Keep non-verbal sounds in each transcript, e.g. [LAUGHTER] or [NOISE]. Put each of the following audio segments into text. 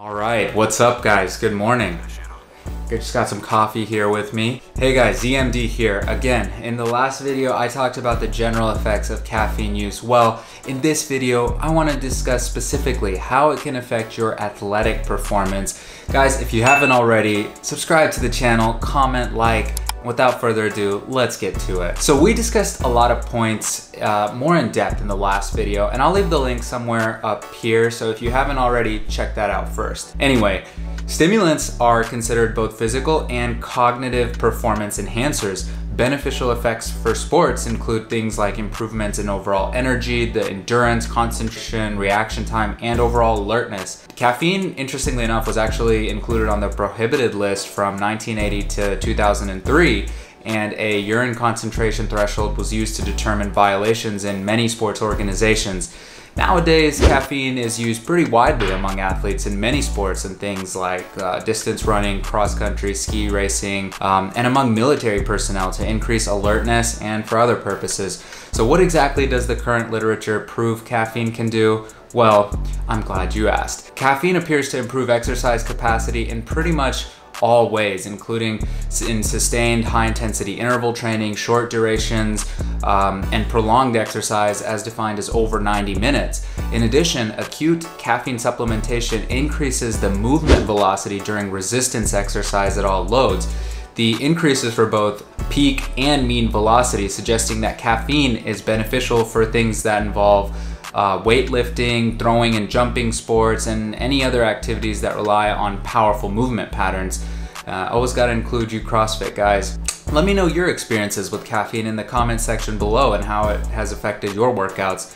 All right, what's up guys? Good morning. I just got some coffee here with me. Hey guys, ZeeMD here. Again, in the last video, I talked about the general effects of caffeine use. Well, in this video, I wanna discuss specifically how it can affect your athletic performance. Guys, if you haven't already, subscribe to the channel, comment, like, without further ado, let's get to it. So we discussed a lot of points uh, more in depth in the last video, and I'll leave the link somewhere up here, so if you haven't already, check that out first. Anyway, stimulants are considered both physical and cognitive performance enhancers, Beneficial effects for sports include things like improvements in overall energy, the endurance, concentration, reaction time, and overall alertness. Caffeine, interestingly enough, was actually included on the prohibited list from 1980 to 2003 and a urine concentration threshold was used to determine violations in many sports organizations. Nowadays, caffeine is used pretty widely among athletes in many sports and things like uh, distance running, cross country, ski racing, um, and among military personnel to increase alertness and for other purposes. So what exactly does the current literature prove caffeine can do? Well, I'm glad you asked. Caffeine appears to improve exercise capacity in pretty much all ways, including in sustained high intensity interval training, short durations, um, and prolonged exercise as defined as over 90 minutes. In addition, acute caffeine supplementation increases the movement velocity during resistance exercise at all loads. The increases for both peak and mean velocity, suggesting that caffeine is beneficial for things that involve uh, weightlifting, throwing and jumping sports, and any other activities that rely on powerful movement patterns. Uh, always gotta include you CrossFit guys. Let me know your experiences with caffeine in the comment section below and how it has affected your workouts.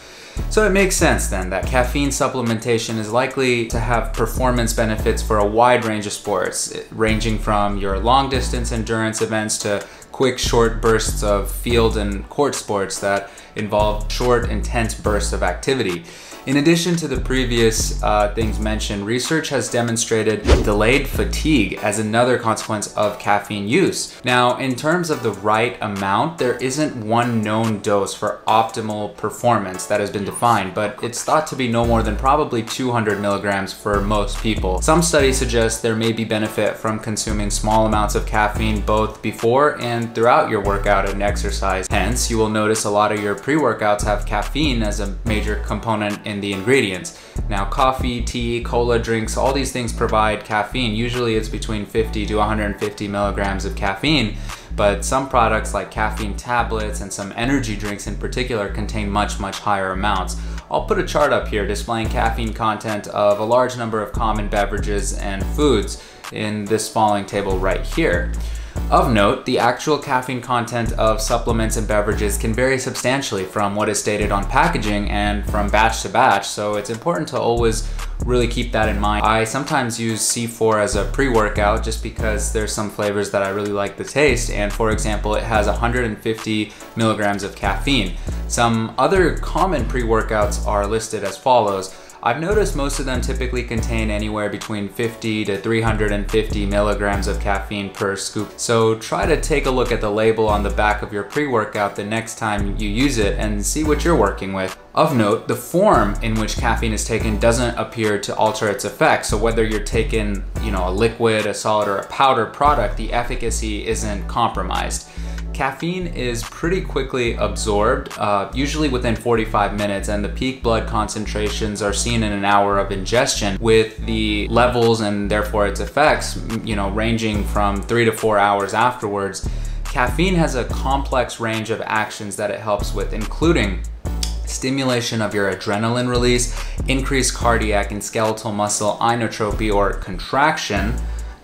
So it makes sense then that caffeine supplementation is likely to have performance benefits for a wide range of sports, ranging from your long distance endurance events to quick short bursts of field and court sports that involve short intense bursts of activity. In addition to the previous uh, things mentioned, research has demonstrated delayed fatigue as another consequence of caffeine use. Now, in terms of the right amount, there isn't one known dose for optimal performance that has been defined, but it's thought to be no more than probably 200 milligrams for most people. Some studies suggest there may be benefit from consuming small amounts of caffeine both before and throughout your workout and exercise. Hence, you will notice a lot of your pre-workouts have caffeine as a major component in the ingredients. Now coffee, tea, cola drinks, all these things provide caffeine. Usually it's between 50 to 150 milligrams of caffeine, but some products like caffeine tablets and some energy drinks in particular contain much, much higher amounts. I'll put a chart up here displaying caffeine content of a large number of common beverages and foods in this following table right here. Of note, the actual caffeine content of supplements and beverages can vary substantially from what is stated on packaging and from batch to batch, so it's important to always really keep that in mind. I sometimes use C4 as a pre-workout just because there's some flavors that I really like the taste, and for example, it has 150 milligrams of caffeine. Some other common pre-workouts are listed as follows. I've noticed most of them typically contain anywhere between 50 to 350 milligrams of caffeine per scoop. So try to take a look at the label on the back of your pre-workout the next time you use it and see what you're working with. Of note, the form in which caffeine is taken doesn't appear to alter its effect. So whether you're taking, you know, a liquid, a solid, or a powder product, the efficacy isn't compromised. Caffeine is pretty quickly absorbed, uh, usually within 45 minutes, and the peak blood concentrations are seen in an hour of ingestion, with the levels and therefore its effects, you know, ranging from three to four hours afterwards. Caffeine has a complex range of actions that it helps with, including stimulation of your adrenaline release, increased cardiac and skeletal muscle inotropy or contraction,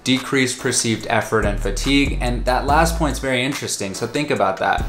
decreased perceived effort and fatigue. And that last point is very interesting. So think about that.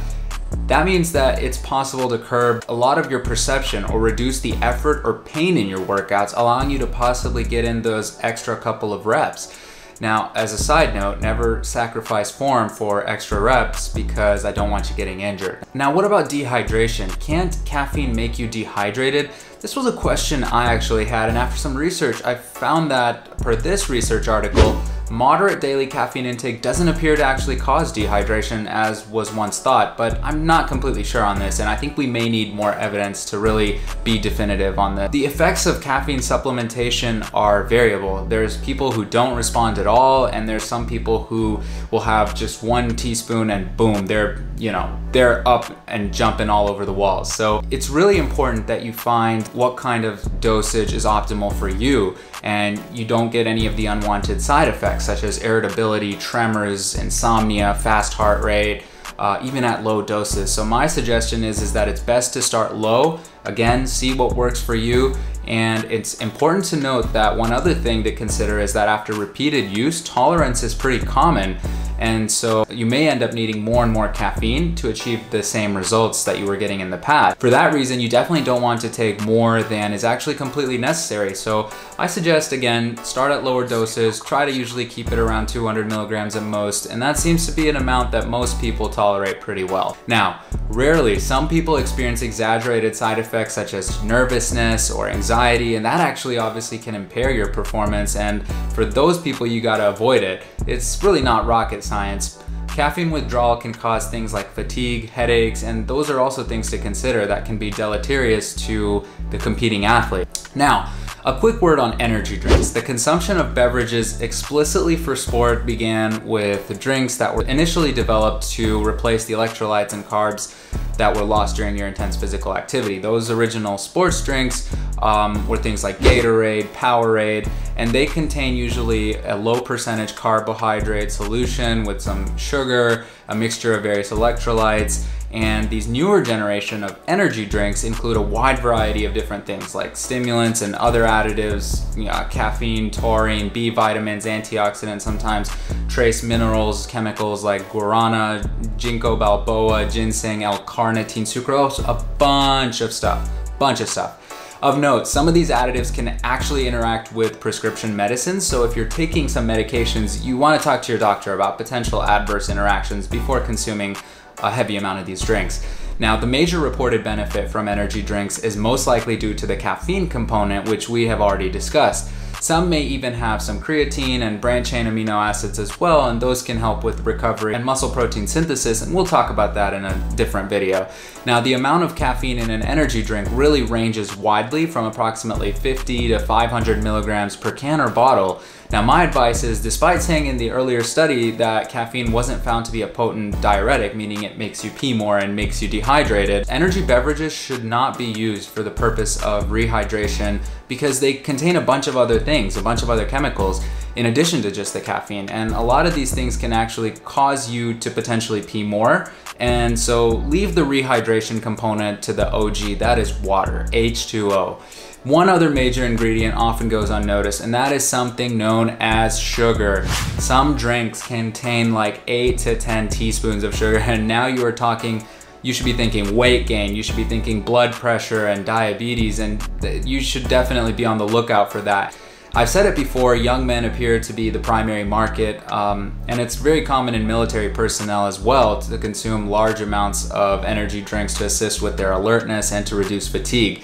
That means that it's possible to curb a lot of your perception or reduce the effort or pain in your workouts, allowing you to possibly get in those extra couple of reps. Now, as a side note, never sacrifice form for extra reps because I don't want you getting injured. Now, what about dehydration? Can't caffeine make you dehydrated? This was a question I actually had, and after some research, I found that per this research article, Moderate daily caffeine intake doesn't appear to actually cause dehydration as was once thought, but I'm not completely sure on this and I think we may need more evidence to really be definitive on this. The effects of caffeine supplementation are variable. There's people who don't respond at all and there's some people who will have just one teaspoon and boom, they're, you know, they're up and jumping all over the walls. So it's really important that you find what kind of dosage is optimal for you and you don't get any of the unwanted side effects such as irritability, tremors, insomnia, fast heart rate, uh, even at low doses. So my suggestion is, is that it's best to start low. Again, see what works for you. And it's important to note that one other thing to consider is that after repeated use, tolerance is pretty common. And so you may end up needing more and more caffeine to achieve the same results that you were getting in the past. For that reason, you definitely don't want to take more than is actually completely necessary. So I suggest again, start at lower doses, try to usually keep it around 200 milligrams at most, and that seems to be an amount that most people tolerate pretty well. Now, rarely, some people experience exaggerated side effects such as nervousness or anxiety, and that actually obviously can impair your performance, and for those people, you gotta avoid it. It's really not rocket science. Caffeine withdrawal can cause things like fatigue, headaches, and those are also things to consider that can be deleterious to the competing athlete. Now, a quick word on energy drinks. The consumption of beverages explicitly for sport began with the drinks that were initially developed to replace the electrolytes and carbs that were lost during your intense physical activity. Those original sports drinks um, were things like Gatorade, Powerade, and they contain usually a low percentage carbohydrate solution with some sugar, a mixture of various electrolytes, and these newer generation of energy drinks include a wide variety of different things like stimulants and other additives, you know, caffeine, taurine, B vitamins, antioxidants, sometimes trace minerals, chemicals like guarana, ginkgo balboa, ginseng, L-carnitine, sucrose, a bunch of stuff, bunch of stuff. Of note, some of these additives can actually interact with prescription medicines, so if you're taking some medications, you wanna talk to your doctor about potential adverse interactions before consuming a heavy amount of these drinks. Now, the major reported benefit from energy drinks is most likely due to the caffeine component, which we have already discussed. Some may even have some creatine and branched chain amino acids as well, and those can help with recovery and muscle protein synthesis, and we'll talk about that in a different video. Now, the amount of caffeine in an energy drink really ranges widely from approximately 50 to 500 milligrams per can or bottle, now my advice is, despite saying in the earlier study that caffeine wasn't found to be a potent diuretic, meaning it makes you pee more and makes you dehydrated, energy beverages should not be used for the purpose of rehydration because they contain a bunch of other things, a bunch of other chemicals, in addition to just the caffeine. And a lot of these things can actually cause you to potentially pee more. And so leave the rehydration component to the OG, that is water, H2O. One other major ingredient often goes unnoticed, and that is something known as sugar. Some drinks contain like 8 to 10 teaspoons of sugar, [LAUGHS] and now you are talking you should be thinking weight gain, you should be thinking blood pressure and diabetes, and you should definitely be on the lookout for that. I've said it before, young men appear to be the primary market, um, and it's very common in military personnel as well to consume large amounts of energy drinks to assist with their alertness and to reduce fatigue.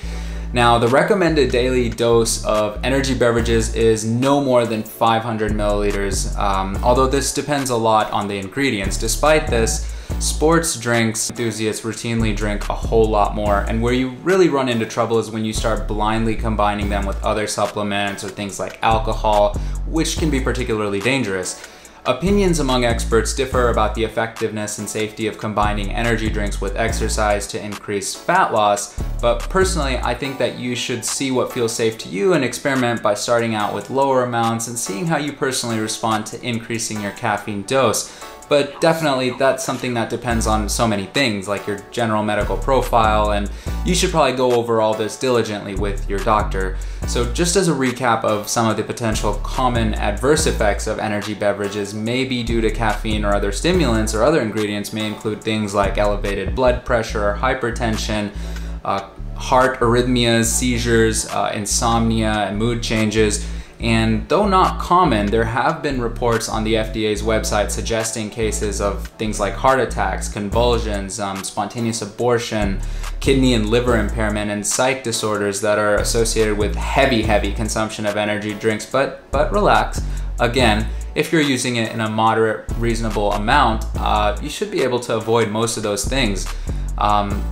Now, the recommended daily dose of energy beverages is no more than 500 milliliters, um, although this depends a lot on the ingredients. Despite this, sports drinks enthusiasts routinely drink a whole lot more, and where you really run into trouble is when you start blindly combining them with other supplements or things like alcohol, which can be particularly dangerous. Opinions among experts differ about the effectiveness and safety of combining energy drinks with exercise to increase fat loss, but personally, I think that you should see what feels safe to you and experiment by starting out with lower amounts and seeing how you personally respond to increasing your caffeine dose. But definitely that's something that depends on so many things like your general medical profile and you should probably go over all this diligently with your doctor. So just as a recap of some of the potential common adverse effects of energy beverages may be due to caffeine or other stimulants or other ingredients may include things like elevated blood pressure, hypertension, uh, heart arrhythmias, seizures, uh, insomnia, and mood changes. And though not common, there have been reports on the FDA's website suggesting cases of things like heart attacks, convulsions, um, spontaneous abortion, kidney and liver impairment, and psych disorders that are associated with heavy, heavy consumption of energy drinks. But, but relax. Again, if you're using it in a moderate, reasonable amount, uh, you should be able to avoid most of those things. Um,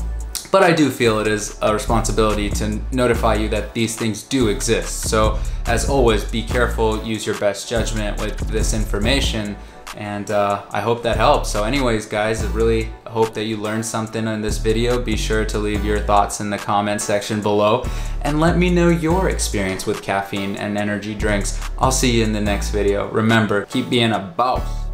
but I do feel it is a responsibility to notify you that these things do exist. So as always, be careful, use your best judgment with this information and uh, I hope that helps. So anyways, guys, I really hope that you learned something in this video. Be sure to leave your thoughts in the comment section below and let me know your experience with caffeine and energy drinks. I'll see you in the next video. Remember, keep being a boss.